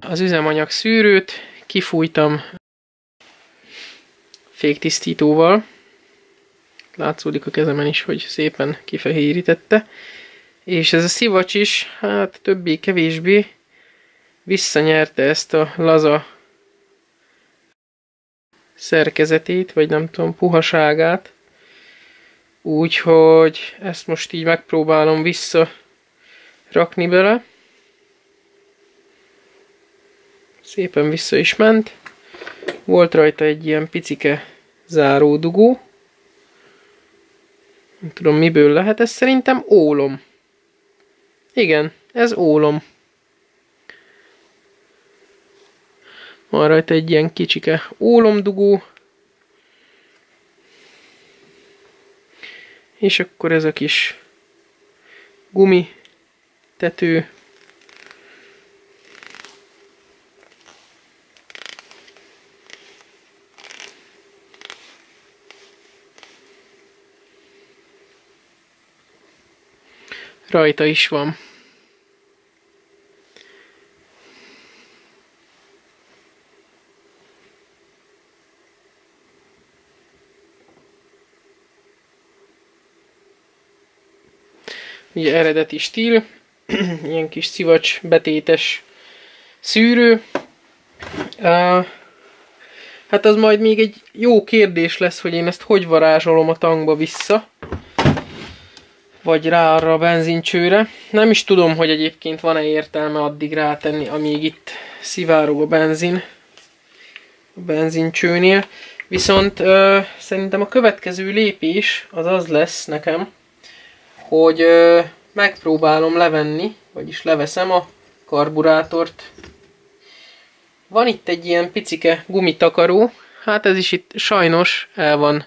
Az üzemanyag szűrőt kifújtam féktisztítóval. Látszódik a kezemen is, hogy szépen kifehérítette. És ez a szivacs is, hát többé-kevésbé visszanyerte ezt a laza szerkezetét, vagy nem tudom, puhaságát. Úgyhogy ezt most így megpróbálom vissza rakni bele. Szépen vissza is ment. Volt rajta egy ilyen picike záródugó. Nem tudom miből lehet, ez szerintem ólom. Igen, ez ólom. Van rajta egy ilyen kicsike ólomdugó. És akkor ez a kis gumi tető. Rajta is van. Ugye eredeti stíl, ilyen kis szivacs betétes szűrő. Uh, hát az majd még egy jó kérdés lesz, hogy én ezt hogy varázsolom a tankba vissza. Vagy rá arra a benzincsőre. Nem is tudom, hogy egyébként van-e értelme addig rátenni, amíg itt szivárog a benzin a benzincsőnél. Viszont uh, szerintem a következő lépés az az lesz nekem, hogy ö, megpróbálom levenni, vagyis leveszem a karburátort. Van itt egy ilyen picike gumitakaró, hát ez is itt sajnos el van,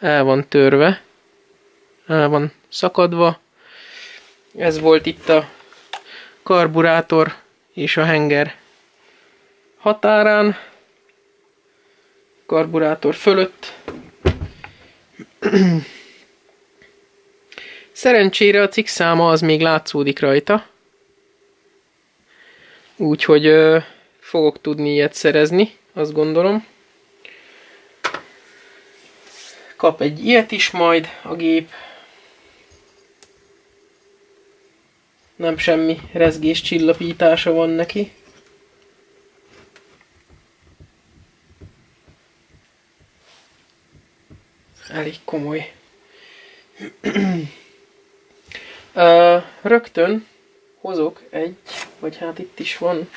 el van törve, el van szakadva. Ez volt itt a karburátor és a henger határán, karburátor fölött. Szerencsére a cikk száma az még látszódik rajta. Úgyhogy ö, fogok tudni ilyet szerezni, azt gondolom. Kap egy ilyet is majd a gép. Nem semmi rezgés csillapítása van neki. Elég komoly. Rögtön hozok egy, vagy hát itt is van,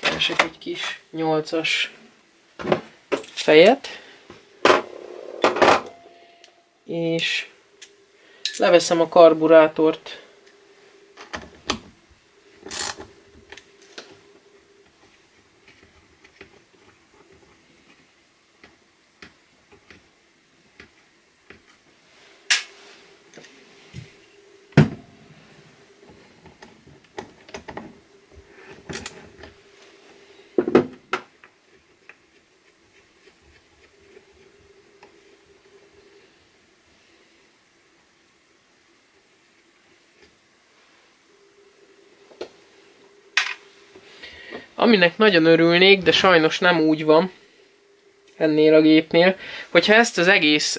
keresek egy kis 8-as fejet, és leveszem a karburátort Aminek nagyon örülnék, de sajnos nem úgy van ennél a gépnél, hogyha ezt az egész,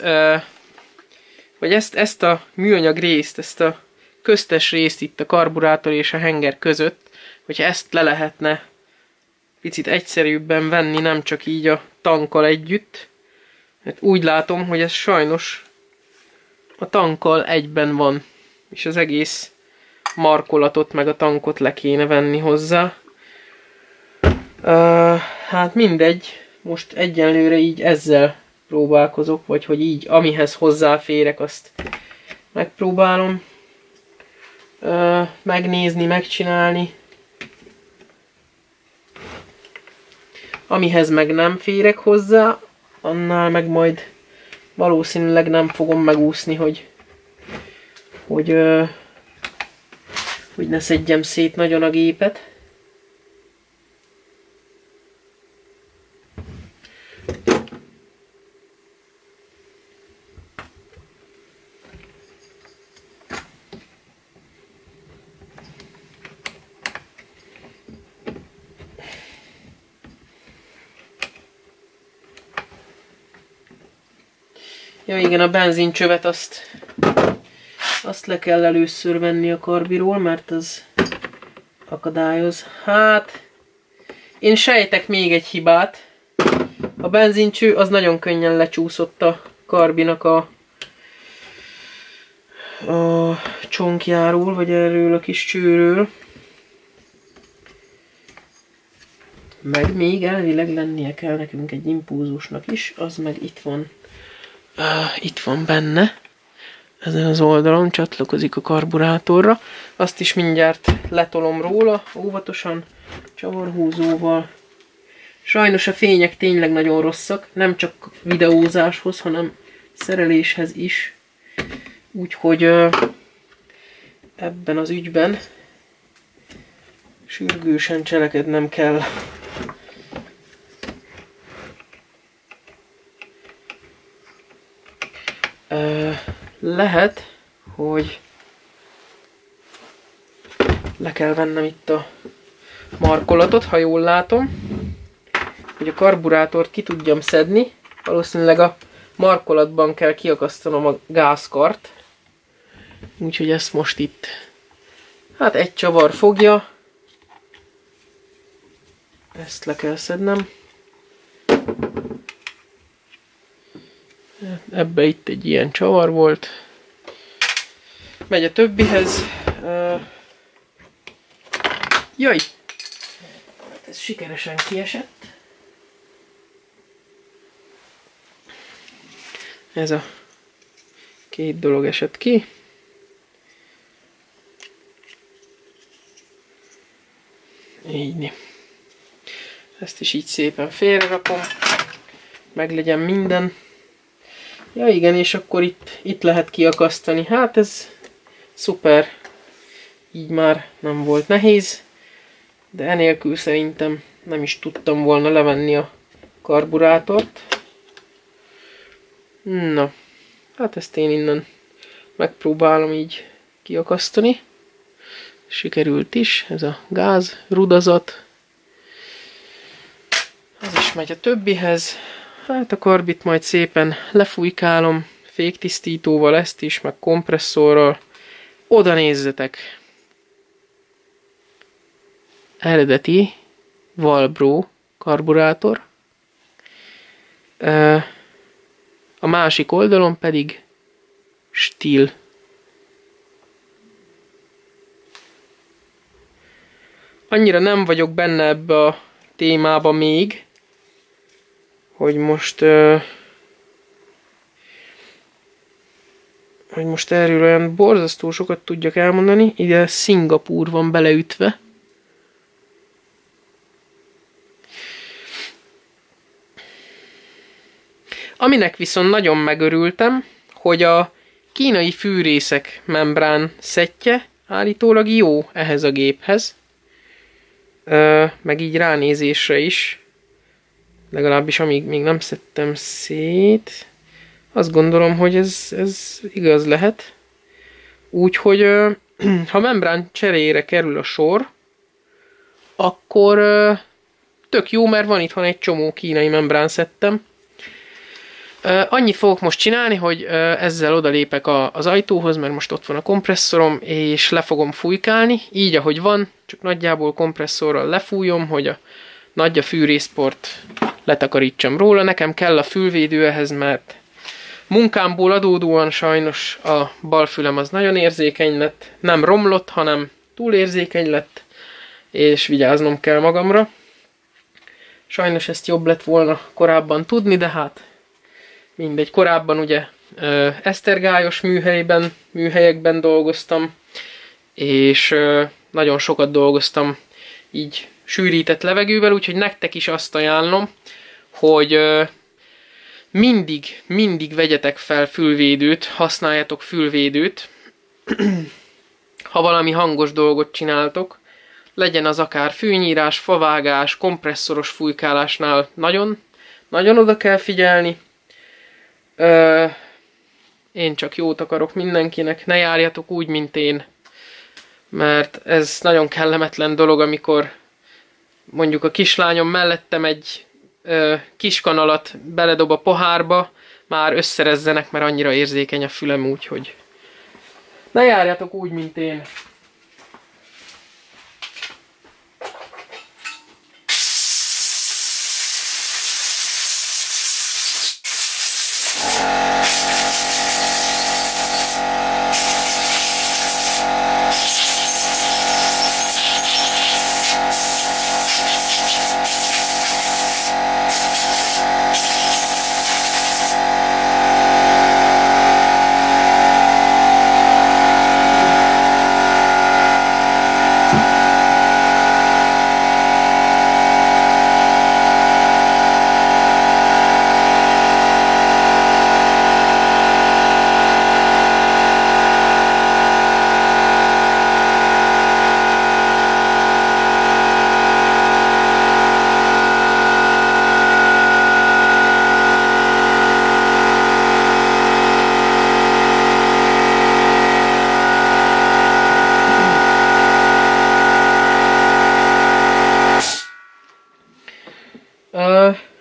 vagy ezt, ezt a műanyag részt, ezt a köztes részt itt a karburátor és a henger között, hogyha ezt le lehetne picit egyszerűbben venni, nem csak így a tankkal együtt. Hát úgy látom, hogy ez sajnos a tankkal egyben van, és az egész markolatot meg a tankot le kéne venni hozzá. Uh, hát mindegy, most egyenlőre így ezzel próbálkozok, vagy hogy így amihez hozzáférek, azt megpróbálom uh, megnézni, megcsinálni. Amihez meg nem férek hozzá, annál meg majd valószínűleg nem fogom megúszni, hogy hogy, uh, hogy ne szedjem szét nagyon a gépet. Igen, a benzincsövet azt, azt le kell először venni a karbiról, mert az akadályoz. Hát, én sejtek még egy hibát. A benzincső az nagyon könnyen lecsúszott a karbinak a, a csonkjáról, vagy erről a kis csőről. Meg még elvileg lennie kell nekünk egy impulzusnak is, az meg itt van. Itt van benne. Ezen az oldalon csatlakozik a karburátorra. Azt is mindjárt letolom róla, óvatosan, csavarhúzóval. Sajnos a fények tényleg nagyon rosszak, nem csak videózáshoz, hanem szereléshez is. Úgyhogy ebben az ügyben sürgősen cselekednem kell. Lehet, hogy le kell vennem itt a markolatot, ha jól látom, hogy a karburátort ki tudjam szedni. Valószínűleg a markolatban kell kiakasztanom a gázkart. Úgyhogy ezt most itt, hát egy csavar fogja. Ezt le kell szednem. Ebbe itt egy ilyen csavar volt. Megy a többihez. Jaj! Hát ez sikeresen kiesett. Ez a két dolog esett ki. Így. Ezt is így szépen félre rakom. Meg legyen minden. Ja igen, és akkor itt, itt lehet kiakasztani. Hát ez szuper. Így már nem volt nehéz. De enélkül szerintem nem is tudtam volna levenni a karburátort. Na, hát ezt én innen megpróbálom így kiakasztani. Sikerült is, ez a gáz rudazat. Az is megy a többihez. Hát a karbit majd szépen lefújkálom, féktisztítóval ezt is, meg kompresszorral. Oda nézzetek! Eredeti Valbro karburátor. A másik oldalon pedig Stil. Annyira nem vagyok benne ebbe a témába még, hogy most hogy most erről olyan borzasztó sokat tudjak elmondani. Ide Szingapúr van beleütve. Aminek viszont nagyon megörültem, hogy a kínai fűrészek membrán szettje állítólag jó ehhez a géphez. Meg így ránézésre is legalábbis amíg még nem szedtem szét, azt gondolom, hogy ez, ez igaz lehet. Úgyhogy ha membrán cseréjére kerül a sor, akkor tök jó, mert van itthon egy csomó kínai membrán szedtem. Annyit fogok most csinálni, hogy ezzel odalépek az ajtóhoz, mert most ott van a kompresszorom, és le fogom fújkálni, így ahogy van, csak nagyjából kompresszorral lefújom, hogy a nagy a fűrészport letakarítsam róla. Nekem kell a fülvédő ehhez, mert munkámból adódóan sajnos a balfülem az nagyon érzékeny lett. Nem romlott, hanem túl érzékeny lett, és vigyáznom kell magamra. Sajnos ezt jobb lett volna korábban tudni, de hát mindegy. Korábban ugye esztergályos műhelyben, műhelyekben dolgoztam, és nagyon sokat dolgoztam így sűrített levegővel, úgyhogy nektek is azt ajánlom, hogy mindig, mindig vegyetek fel fülvédőt, használjátok fülvédőt, ha valami hangos dolgot csináltok, legyen az akár fűnyírás, favágás, kompresszoros fújkálásnál nagyon, nagyon oda kell figyelni. Ö, én csak jót akarok mindenkinek, ne járjatok úgy, mint én, mert ez nagyon kellemetlen dolog, amikor mondjuk a kislányom mellettem egy ö, kiskanalat beledob a pohárba, már összerezzenek, mert annyira érzékeny a fülem, úgyhogy ne járjatok úgy, mint én.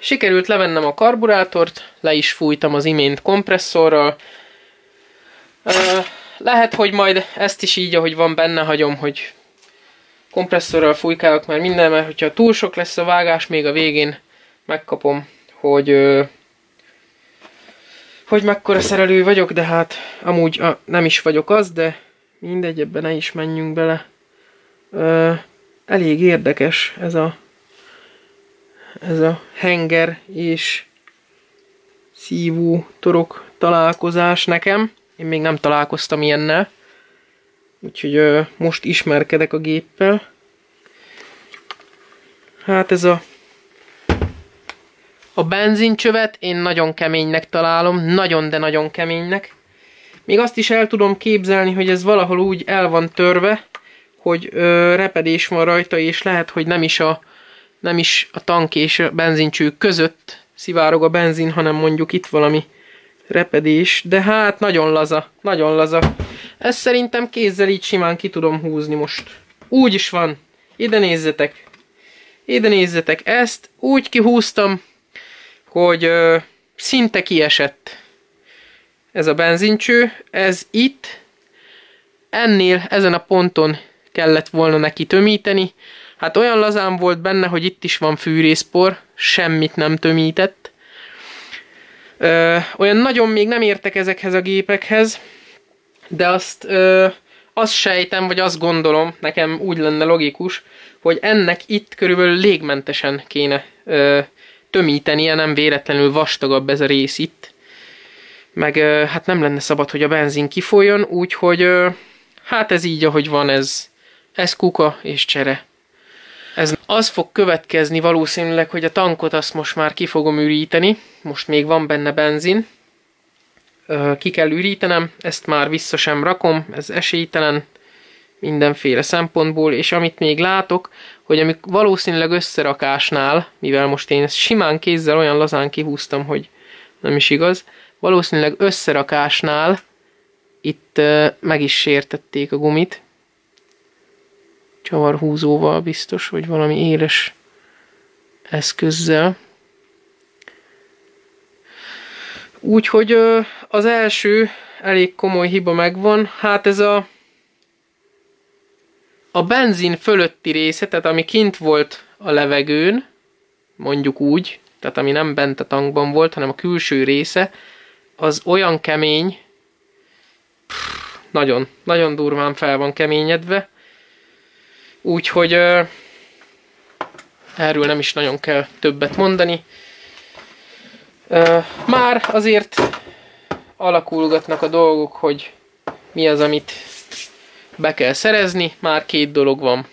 Sikerült levennem a karburátort, le is fújtam az imént kompresszorral. Lehet, hogy majd ezt is így, ahogy van benne, hagyom, hogy kompresszorral fújkálok már minden, mert hogyha túl sok lesz a vágás, még a végén megkapom, hogy hogy mekkora szerelő vagyok, de hát amúgy a, nem is vagyok az, de mindegy, ebben ne is menjünk bele. Ö, elég érdekes ez a ez a henger és szívó torok találkozás nekem. Én még nem találkoztam ilyennel. Úgyhogy ö, most ismerkedek a géppel. Hát ez a a benzincsövet én nagyon keménynek találom, nagyon, de nagyon keménynek. Még azt is el tudom képzelni, hogy ez valahol úgy el van törve, hogy ö, repedés van rajta, és lehet, hogy nem is a nem is a tank és a benzincső között szivárog a benzin, hanem mondjuk itt valami repedés, de hát nagyon laza, nagyon laza. Ezt szerintem kézzel így simán ki tudom húzni most. Úgy is van. Ide nézzetek. Ide nézzetek. Ezt úgy kihúztam, hogy ö, szinte kiesett. Ez a benzincső. Ez itt. Ennél, ezen a ponton kellett volna neki tömíteni. Hát olyan lazán volt benne, hogy itt is van fűrészpor, semmit nem tömített. Ö, olyan nagyon még nem értek ezekhez a gépekhez, de azt, ö, azt sejtem, vagy azt gondolom, nekem úgy lenne logikus, hogy ennek itt körülbelül légmentesen kéne ö, tömítenie, nem véletlenül vastagabb ez a rész itt. Meg ö, hát nem lenne szabad, hogy a benzin kifoljon, úgyhogy ö, hát ez így, ahogy van, ez, ez kuka és csere. Az fog következni valószínűleg, hogy a tankot azt most már ki fogom üríteni. Most még van benne benzin. Ki kell ürítenem, ezt már vissza sem rakom, ez esélytelen mindenféle szempontból, és amit még látok, hogy amik valószínűleg összerakásnál, mivel most én ezt simán kézzel olyan lazán kihúztam, hogy nem is igaz, valószínűleg összerakásnál itt meg is sértették a gumit, csavarhúzóval biztos, vagy valami éles eszközzel. Úgyhogy az első elég komoly hiba megvan. Hát ez a a benzin fölötti része, tehát ami kint volt a levegőn, mondjuk úgy, tehát ami nem bent a tankban volt, hanem a külső része, az olyan kemény, pff, nagyon, nagyon durván fel van keményedve, Úgyhogy erről nem is nagyon kell többet mondani. Már azért alakulgatnak a dolgok, hogy mi az, amit be kell szerezni. Már két dolog van.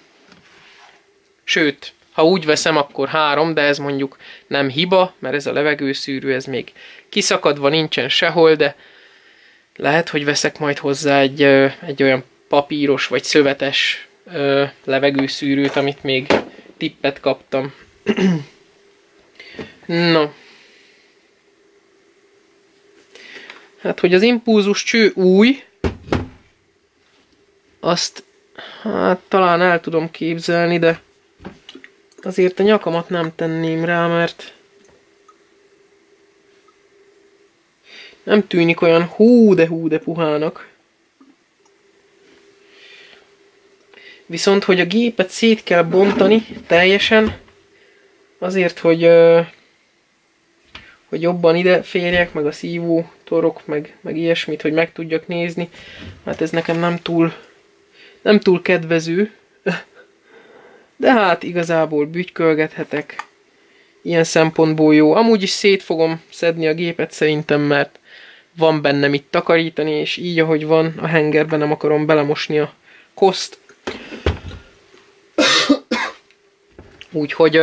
Sőt, ha úgy veszem, akkor három, de ez mondjuk nem hiba, mert ez a levegőszűrő, ez még kiszakadva nincsen sehol, de lehet, hogy veszek majd hozzá egy, egy olyan papíros vagy szövetes ö, levegőszűrőt, amit még tippet kaptam. no. Hát, hogy az impulzus cső új, azt hát talán el tudom képzelni, de azért a nyakamat nem tenném rá, mert Nem tűnik olyan hú de hú de puhának. Viszont, hogy a gépet szét kell bontani teljesen, azért, hogy, hogy jobban ide férjek, meg a szívó torok, meg, meg ilyesmit, hogy meg tudjak nézni. Hát ez nekem nem túl, nem túl kedvező. De hát igazából bütykölgethetek. Ilyen szempontból jó. Amúgy is szét fogom szedni a gépet szerintem, mert van benne mit takarítani, és így ahogy van a hengerben nem akarom belemosni a koszt. Úgyhogy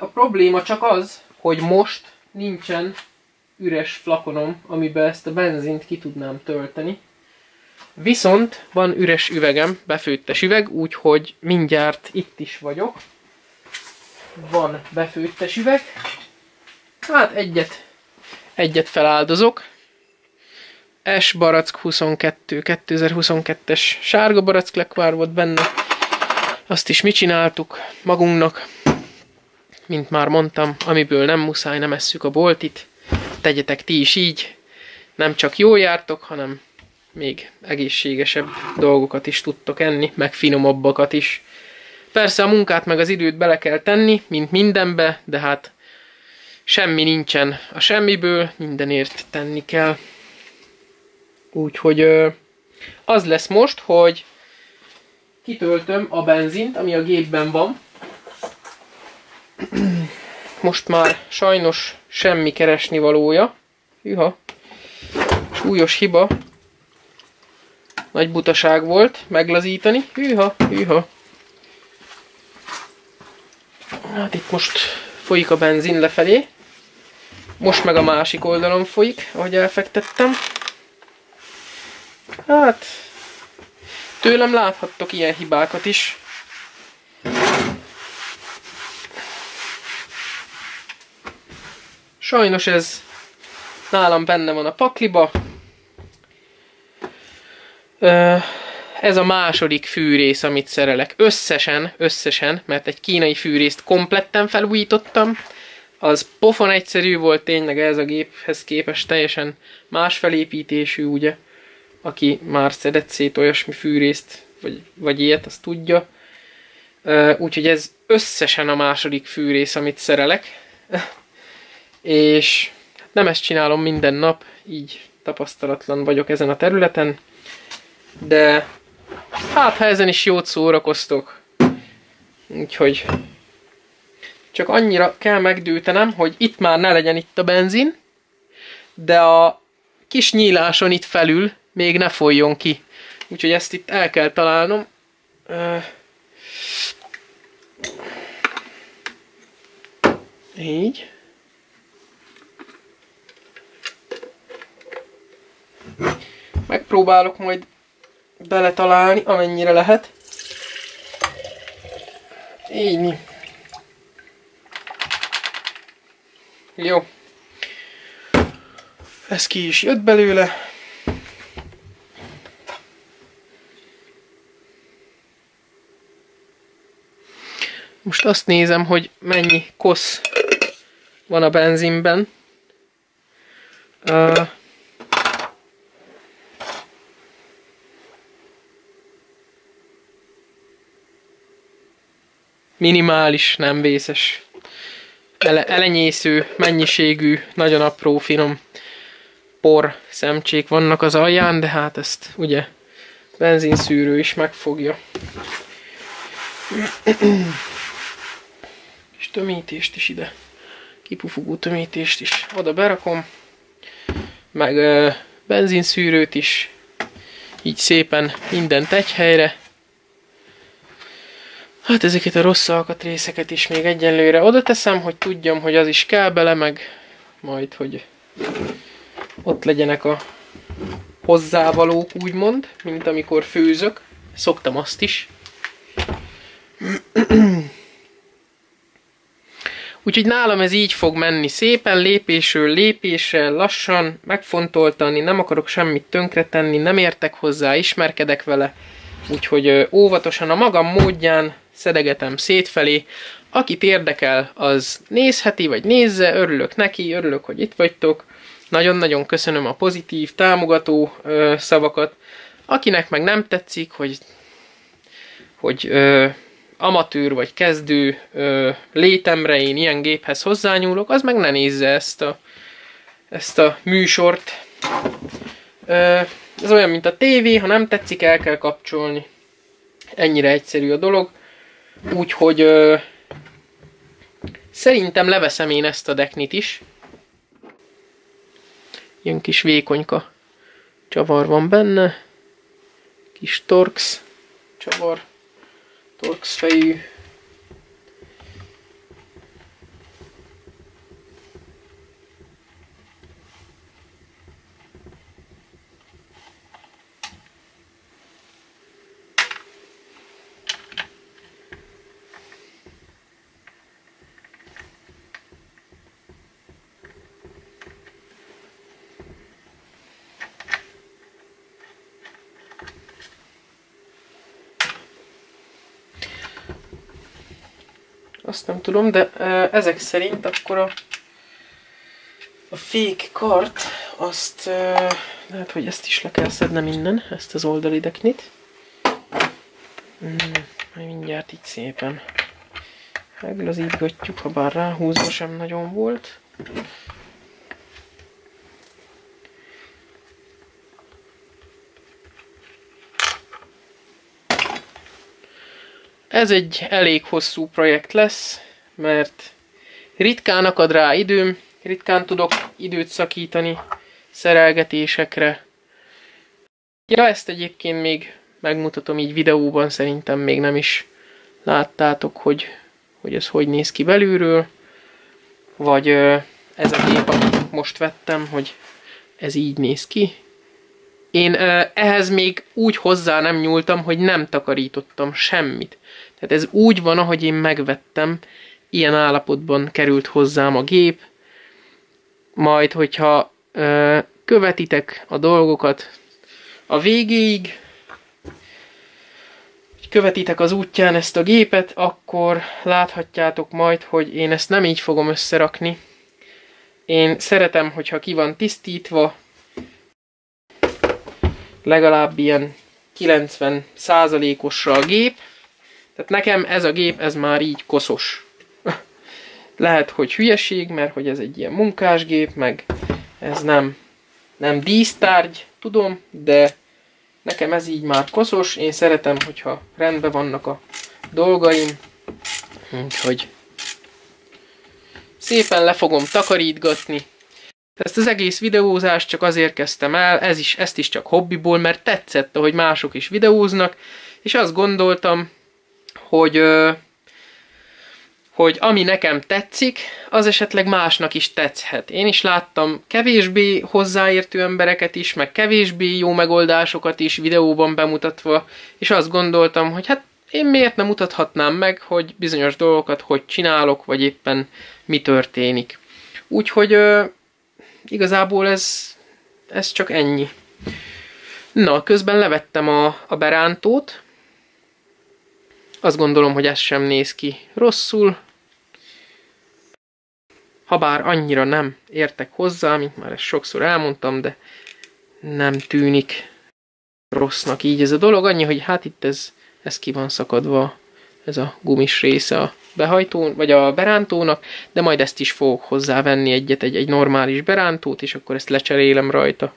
a probléma csak az, hogy most nincsen üres flakonom, amiben ezt a benzint ki tudnám tölteni. Viszont van üres üvegem, befőttes üveg, úgyhogy mindjárt itt is vagyok. Van befőttes üveg. Hát egyet, egyet feláldozok. S barack 22, 2022-es sárga barack lekvár volt benne. Azt is mi csináltuk magunknak, mint már mondtam, amiből nem muszáj, nem esszük a boltit. Tegyetek ti is így, nem csak jól jártok, hanem még egészségesebb dolgokat is tudtok enni, meg finomabbakat is. Persze a munkát meg az időt bele kell tenni, mint mindenbe, de hát semmi nincsen a semmiből, mindenért tenni kell. Úgyhogy az lesz most, hogy kitöltöm a benzint, ami a gépben van. Most már sajnos semmi keresni valója. Hűha. Súlyos hiba. Nagy butaság volt meglazítani. Hűha, hűha. Hát itt most folyik a benzin lefelé. Most meg a másik oldalon folyik, ahogy elfektettem. Hát, tőlem láthattok ilyen hibákat is. Sajnos ez nálam benne van a pakliba. Ez a második fűrész, amit szerelek. Összesen, összesen, mert egy kínai fűrészt kompletten felújítottam. Az pofon egyszerű volt tényleg ez a géphez képest teljesen más felépítésű, ugye aki már szedett szét olyasmi fűrészt, vagy, vagy ilyet, azt tudja. Úgyhogy ez összesen a második fűrész, amit szerelek. És nem ezt csinálom minden nap, így tapasztalatlan vagyok ezen a területen. De hát ha ezen is jót szórakoztok. Úgyhogy csak annyira kell megdűtenem, hogy itt már ne legyen itt a benzin, de a kis nyíláson itt felül még ne folyjon ki. Úgyhogy ezt itt el kell találnom. Így. Megpróbálok majd beletalálni, amennyire lehet. Így. Jó. Ez ki is jött belőle. Most azt nézem, hogy mennyi kosz van a benzinben. Uh, minimális, nem vészes, ele elenyésző mennyiségű, nagyon apró, finom por szemcsék vannak az alján, de hát ezt ugye benzinszűrő is megfogja tömítést is ide, kipufogó tömítést is oda berakom, meg ö, benzinszűrőt is, így szépen mindent egy helyre. Hát ezeket a rossz alkatrészeket is még egyenlőre oda teszem, hogy tudjam, hogy az is kell bele, meg majd, hogy ott legyenek a hozzávalók, úgymond, mint amikor főzök. Szoktam azt is. Úgyhogy nálam ez így fog menni szépen, lépésről lépésre, lassan, megfontoltani, nem akarok semmit tönkretenni, nem értek hozzá, ismerkedek vele. Úgyhogy óvatosan a magam módján szedegetem szétfelé. akit érdekel, az nézheti, vagy nézze, örülök neki, örülök, hogy itt vagytok. Nagyon-nagyon köszönöm a pozitív, támogató ö, szavakat. Akinek meg nem tetszik, hogy, hogy ö, amatőr vagy kezdő létemre én ilyen géphez hozzányúlok, az meg ne nézze ezt a, ezt a műsort. Ö, ez olyan, mint a tévé, ha nem tetszik, el kell kapcsolni. Ennyire egyszerű a dolog. Úgyhogy szerintem leveszem én ezt a deknit is. Ilyen kis vékonyka csavar van benne. Kis torx csavar. Torx fejű Azt nem tudom, de ezek szerint akkor a, a fék kart, azt lehet, hogy ezt is le kell szednem innen, ezt az oldali deknit. Mm, mindjárt így szépen meglazítgatjuk, ha bár ráhúzva sem nagyon volt. Ez egy elég hosszú projekt lesz, mert ritkán akad rá időm, ritkán tudok időt szakítani szerelgetésekre. Ja, ezt egyébként még megmutatom így videóban, szerintem még nem is láttátok, hogy, hogy ez hogy néz ki belülről. Vagy ez a gép, amit most vettem, hogy ez így néz ki. Én ehhez még úgy hozzá nem nyúltam, hogy nem takarítottam semmit. Tehát ez úgy van, ahogy én megvettem, ilyen állapotban került hozzám a gép, majd hogyha ö, követitek a dolgokat a végéig, követitek az útján ezt a gépet, akkor láthatjátok majd, hogy én ezt nem így fogom összerakni. Én szeretem, hogyha ki van tisztítva, legalább ilyen 90 százalékosra a gép, tehát nekem ez a gép, ez már így koszos. Lehet, hogy hülyeség, mert hogy ez egy ilyen munkásgép, meg ez nem, nem dísztárgy, tudom, de nekem ez így már koszos. Én szeretem, hogyha rendben vannak a dolgaim. Úgyhogy szépen le fogom takarítgatni. Ezt az egész videózást csak azért kezdtem el, ez is, ezt is csak hobbiból, mert tetszett, ahogy mások is videóznak, és azt gondoltam, hogy, hogy ami nekem tetszik, az esetleg másnak is tetszhet. Én is láttam kevésbé hozzáértő embereket is, meg kevésbé jó megoldásokat is videóban bemutatva, és azt gondoltam, hogy hát én miért nem mutathatnám meg, hogy bizonyos dolgokat hogy csinálok, vagy éppen mi történik. Úgyhogy ö, igazából ez, ez csak ennyi. Na, közben levettem a, a berántót, azt gondolom, hogy ez sem néz ki rosszul. Habár annyira nem értek hozzá, mint már ezt sokszor elmondtam, de nem tűnik rossznak így ez a dolog. Annyi, hogy hát itt ez, ez ki van szakadva, ez a gumis része a behajtón, vagy a berántónak, de majd ezt is fogok hozzávenni egyet, egy, egy normális berántót, és akkor ezt lecserélem rajta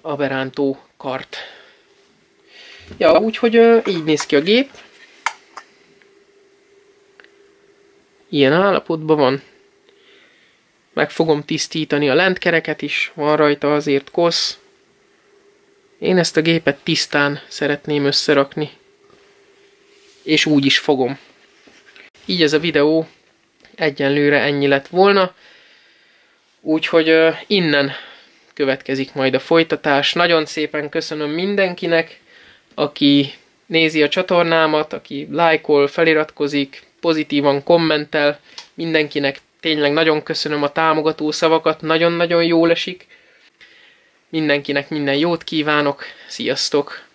a berántó kart Ja, úgyhogy így néz ki a gép. Ilyen állapotban van. Meg fogom tisztítani a lentkereket is, van rajta azért kosz. Én ezt a gépet tisztán szeretném összerakni. És úgy is fogom. Így ez a videó egyenlőre ennyi lett volna. Úgyhogy innen következik majd a folytatás. Nagyon szépen köszönöm mindenkinek, aki nézi a csatornámat, aki lájkol, feliratkozik, pozitívan kommentel, mindenkinek tényleg nagyon köszönöm a támogató szavakat, nagyon-nagyon jól esik. Mindenkinek minden jót kívánok, sziasztok!